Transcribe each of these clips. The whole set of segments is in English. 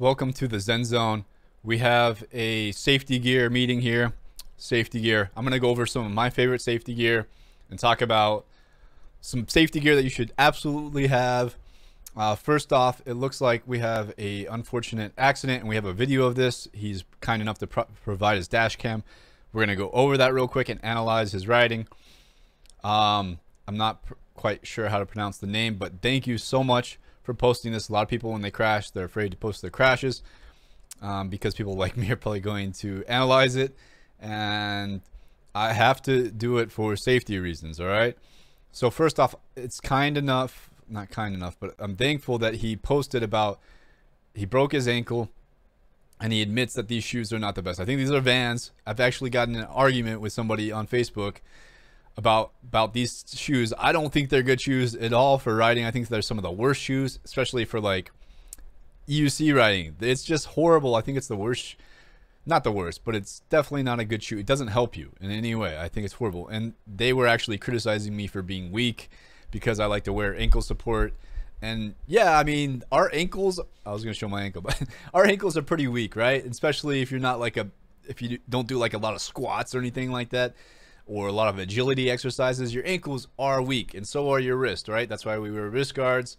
Welcome to the Zen Zone. We have a safety gear meeting here. Safety gear. I'm going to go over some of my favorite safety gear and talk about some safety gear that you should absolutely have. Uh, first off, it looks like we have a unfortunate accident and we have a video of this. He's kind enough to pro provide his dash cam. We're going to go over that real quick and analyze his riding. Um, I'm not quite sure how to pronounce the name, but thank you so much for posting this. A lot of people, when they crash, they're afraid to post their crashes um, because people like me are probably going to analyze it. And I have to do it for safety reasons, all right? So first off, it's kind enough, not kind enough, but I'm thankful that he posted about he broke his ankle and he admits that these shoes are not the best. I think these are Vans. I've actually gotten an argument with somebody on Facebook about about these shoes. I don't think they're good shoes at all for riding. I think they're some of the worst shoes, especially for like EUC riding. It's just horrible. I think it's the worst not the worst, but it's definitely not a good shoe. It doesn't help you in any way. I think it's horrible. And they were actually criticizing me for being weak because I like to wear ankle support. And yeah, I mean, our ankles, I was going to show my ankle, but our ankles are pretty weak, right? Especially if you're not like a, if you don't do like a lot of squats or anything like that, or a lot of agility exercises, your ankles are weak and so are your wrists, right? That's why we wear wrist guards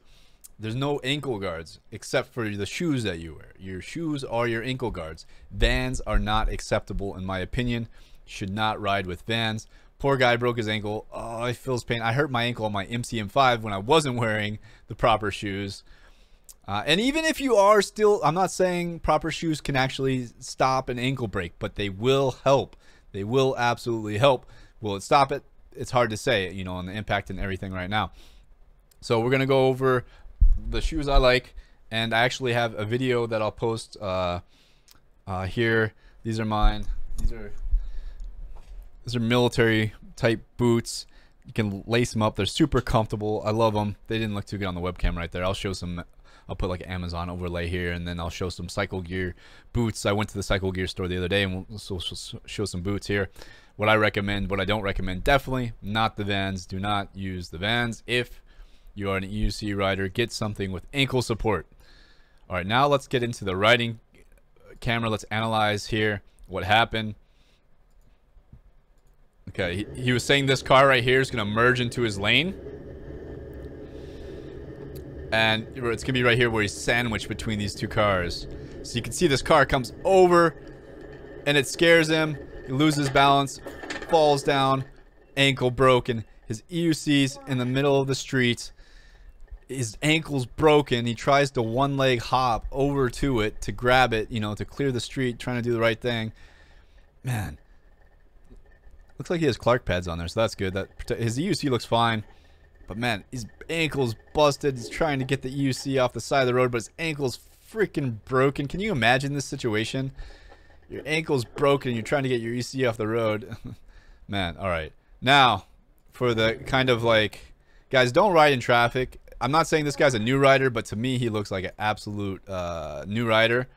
there's no ankle guards except for the shoes that you wear. Your shoes are your ankle guards. Vans are not acceptable in my opinion. Should not ride with Vans. Poor guy broke his ankle. Oh, he feels pain. I hurt my ankle on my MCM5 when I wasn't wearing the proper shoes. Uh, and even if you are still, I'm not saying proper shoes can actually stop an ankle break, but they will help. They will absolutely help. Will it stop it? It's hard to say, you know, on the impact and everything right now. So we're going to go over the shoes I like, and I actually have a video that I'll post uh, uh, here. These are mine. These are these are military type boots. You can lace them up. They're super comfortable. I love them. They didn't look too good on the webcam right there. I'll show some. I'll put like an Amazon overlay here, and then I'll show some Cycle Gear boots. I went to the Cycle Gear store the other day, and we'll show some boots here. What I recommend, what I don't recommend, definitely not the Vans. Do not use the Vans if you are an EUC rider, get something with ankle support. All right, now let's get into the riding camera. Let's analyze here what happened. Okay, he, he was saying this car right here is going to merge into his lane. And it's to be right here where he's sandwiched between these two cars. So you can see this car comes over and it scares him. He loses balance, falls down, ankle broken. His EUC's in the middle of the street his ankle's broken. He tries to one leg hop over to it to grab it, you know, to clear the street, trying to do the right thing. Man, looks like he has Clark pads on there, so that's good. That his EUC looks fine, but man, his ankle's busted. He's trying to get the EUC off the side of the road, but his ankle's freaking broken. Can you imagine this situation? Your ankle's broken. You're trying to get your EUC off the road. man, all right. Now, for the kind of like, guys, don't ride in traffic. I'm not saying this guy's a new rider, but to me, he looks like an absolute uh, new rider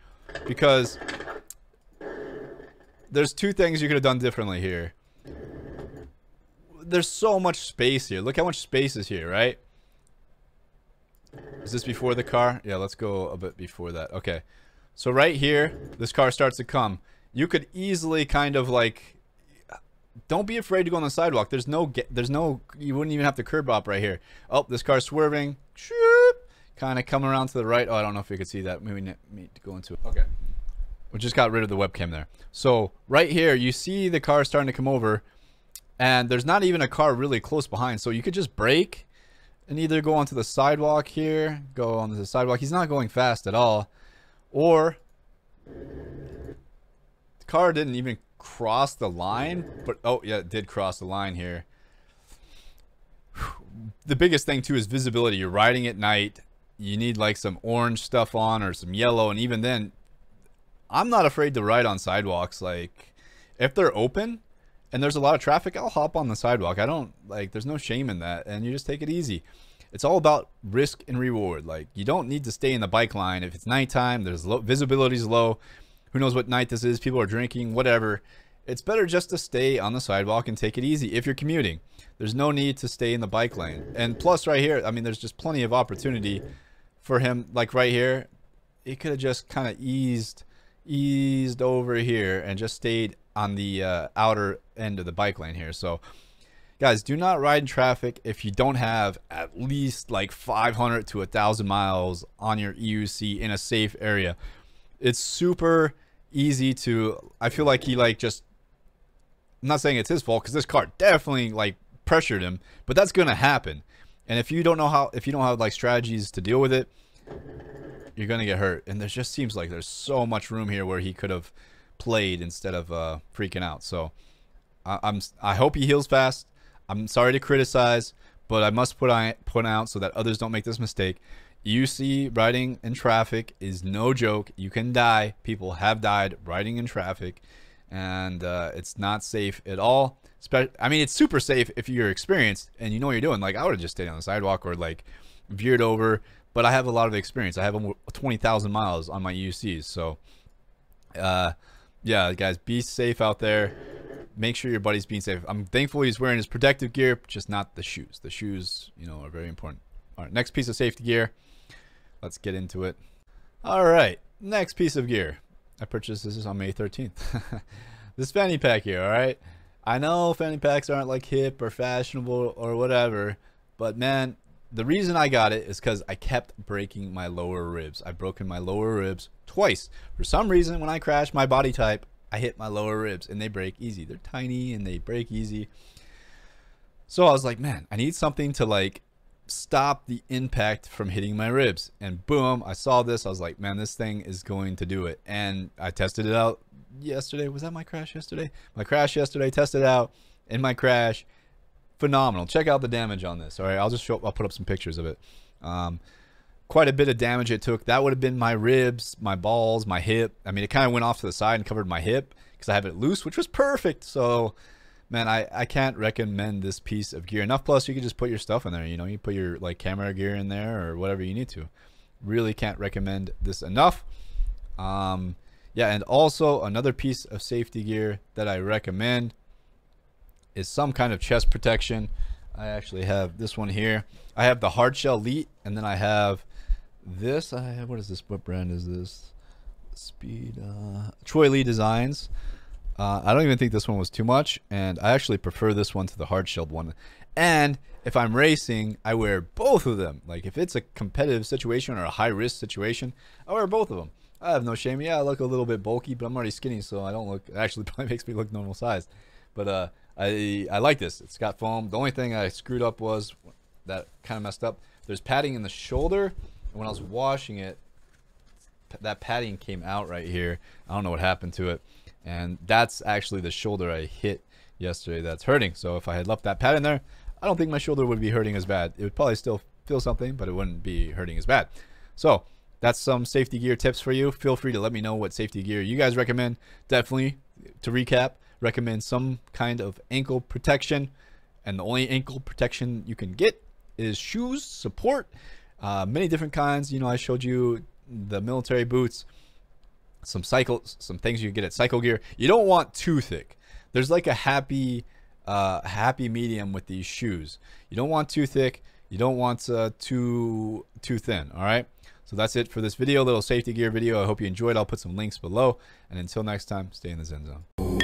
because there's two things you could have done differently here. There's so much space here. Look how much space is here, right? Is this before the car? Yeah, let's go a bit before that. Okay. So right here, this car starts to come. You could easily kind of like don't be afraid to go on the sidewalk. There's no, there's no, you wouldn't even have to curb up right here. Oh, this car's swerving. Kind of coming around to the right. Oh, I don't know if you could see that. Maybe we need to go into it. Okay. We just got rid of the webcam there. So right here, you see the car starting to come over and there's not even a car really close behind. So you could just brake and either go onto the sidewalk here, go onto the sidewalk. He's not going fast at all. Or the car didn't even cross the line, but oh yeah, it did cross the line here. The biggest thing too is visibility. You're riding at night. You need like some orange stuff on or some yellow, and even then, I'm not afraid to ride on sidewalks. Like if they're open and there's a lot of traffic, I'll hop on the sidewalk. I don't like. There's no shame in that, and you just take it easy. It's all about risk and reward. Like you don't need to stay in the bike line if it's nighttime. There's low visibility's low who knows what night this is, people are drinking, whatever. It's better just to stay on the sidewalk and take it easy if you're commuting. There's no need to stay in the bike lane. And plus right here, I mean, there's just plenty of opportunity for him. Like right here, he could have just kind of eased eased over here and just stayed on the uh, outer end of the bike lane here. So guys, do not ride in traffic if you don't have at least like 500 to 1,000 miles on your EUC in a safe area. It's super easy to, I feel like he like just, I'm not saying it's his fault because this car definitely like pressured him, but that's going to happen. And if you don't know how, if you don't have like strategies to deal with it, you're gonna get hurt. And there just seems like there's so much room here where he could have played instead of uh, freaking out. So I, am I hope he heals fast. I'm sorry to criticize, but I must put on put out so that others don't make this mistake. See, riding in traffic is no joke. You can die. People have died riding in traffic, and uh, it's not safe at all. I mean, it's super safe if you're experienced and you know what you're doing. Like I would have just stayed on the sidewalk or like veered over but I have a lot of experience. I have 20,000 miles on my UCs. So, uh, yeah, guys, be safe out there. Make sure your buddy's being safe. I'm thankful he's wearing his protective gear, just not the shoes. The shoes, you know, are very important. All right, next piece of safety gear. Let's get into it. All right, next piece of gear. I purchased this on May 13th. this fanny pack here, all right? I know fanny packs aren't like hip or fashionable or whatever, but man, the reason I got it is because I kept breaking my lower ribs. I've broken my lower ribs twice. For some reason, when I crash my body type, I hit my lower ribs and they break easy. They're tiny and they break easy. So I was like, man, I need something to like stop the impact from hitting my ribs. And boom, I saw this. I was like, man, this thing is going to do it. And I tested it out yesterday. Was that my crash yesterday? My crash yesterday, tested out in my crash phenomenal. Check out the damage on this. All right, I'll just show. I'll put up some pictures of it. Um, quite a bit of damage it took. That would have been my ribs, my balls, my hip. I mean, it kind of went off to the side and covered my hip because I have it loose, which was perfect. So, man, I, I can't recommend this piece of gear enough. Plus, you can just put your stuff in there. You know, you put your like camera gear in there or whatever you need to. Really can't recommend this enough. Um, yeah, and also another piece of safety gear that I recommend is some kind of chest protection. I actually have this one here. I have the hard shell elite and then I have this. I have, what is this? What brand is this? Speed, uh, Troy Lee Designs. Uh, I don't even think this one was too much, and I actually prefer this one to the hard shelled one. And if I'm racing, I wear both of them. Like if it's a competitive situation or a high risk situation, I wear both of them. I have no shame. Yeah, I look a little bit bulky, but I'm already skinny, so I don't look. Actually, probably makes me look normal size. But uh, I I like this. It's got foam. The only thing I screwed up was that kind of messed up. There's padding in the shoulder, and when I was washing it, that padding came out right here. I don't know what happened to it, and that's actually the shoulder I hit yesterday that's hurting. So if I had left that pad in there, I don't think my shoulder would be hurting as bad. It would probably still feel something, but it wouldn't be hurting as bad. So that's some safety gear tips for you. Feel free to let me know what safety gear you guys recommend. Definitely, to recap, recommend some kind of ankle protection. And the only ankle protection you can get is shoes, support, uh, many different kinds. You know, I showed you the military boots, some cycle, some things you get at Cycle Gear. You don't want too thick. There's like a happy, uh, happy medium with these shoes. You don't want too thick. You don't want uh, too too thin. All right. So that's it for this video, little safety gear video. I hope you enjoyed. I'll put some links below. And until next time, stay in the Zen Zone.